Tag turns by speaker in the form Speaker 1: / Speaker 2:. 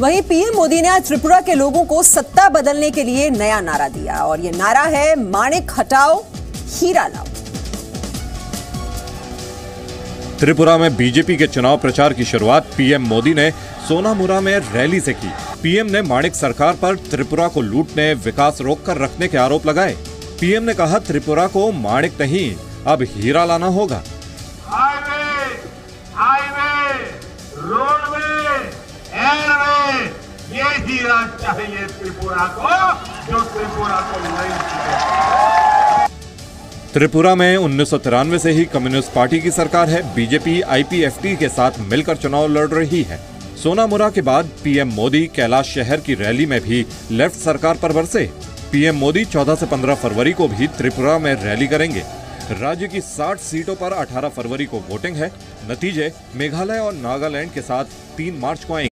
Speaker 1: वहीं पीएम मोदी ने आज त्रिपुरा के लोगों को सत्ता बदलने के लिए नया नारा दिया और ये नारा है माणिक हटाओ, हीरा लाओ।
Speaker 2: त्रिपुरा में बीजेपी के चुनाव प्रचार की शुरुआत पीएम मोदी ने सोनामुरा में रैली से की। पीएम ने माणिक सरकार पर त्रिपुरा को लूटने, विकास रोक कर रखने के आरोप लगाए। पीएम ने कहा, त्रिपुरा को माणिक नहीं, अब हीरा लाना होगा।
Speaker 3: ये हीरा चाहिए त्रिपुरा को, जो त्रिपुरा को नहीं
Speaker 2: त्रिपुरा में उन्नीस से ही कम्युनिस्ट पार्टी की सरकार है। बीजेपी, आईपीएफटी के साथ मिलकर चुनाव लड़ रही है। सोनामुरा के बाद पीएम मोदी कैलाश शहर की रैली में भी लेफ़्ट सरकार पर बरसे। पीएम मोदी 14 से 15 फरवरी को भी त्रिपुरा में रैली करेंगे। राज्य की 60 सीटों पर 18 फरवरी को वोटिंग है। नतीजे मेघालय और नागालैंड के साथ 3 मार्च को आएँगे।